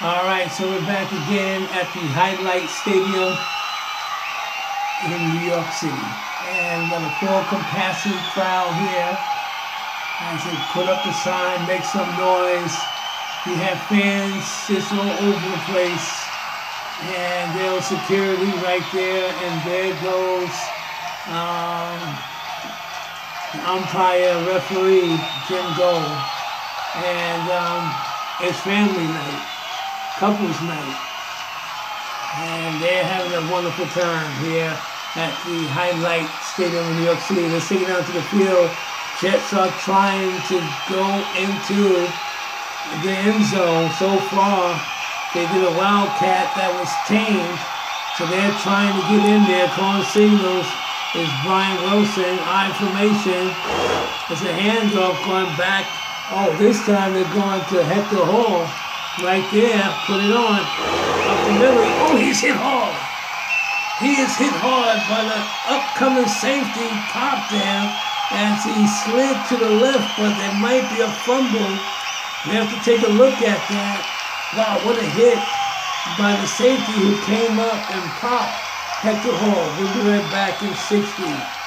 All right, so we're back again at the Highlight Stadium in New York City. And we got a full capacity crowd here. As they put up the sign, make some noise. We have fans just all over the place. And there's security right there. And there goes um, umpire, referee, Jim Gold. And um, it's family night couples night. And they're having a wonderful time here at the Highlight Stadium in New York City. They're sitting out to the field. Jets are trying to go into the end zone. So far, they did a wildcat that was tamed. So they're trying to get in there. Calling signals is Brian Wilson. I formation. It's a handoff going back. Oh, this time they're going to Hector Hall. Right there, put it on. Up the middle. Oh, he's hit hard. He is hit hard by the upcoming safety pop there as he slid to the left, but there might be a fumble. We have to take a look at that. Wow, what a hit by the safety who came up and popped Hector Hall. We'll be right back in 60.